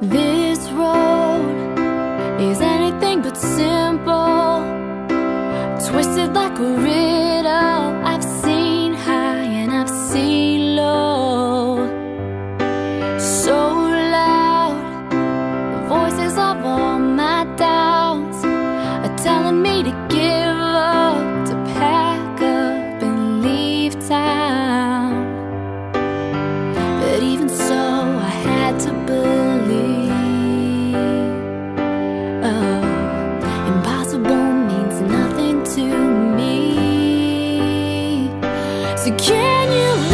This road is anything but simple. Twisted like a riddle. I've seen high and I've seen low. So loud. The voices of all my doubts Are telling me to give up To pack up and leave town. But even so I had to believe So can you?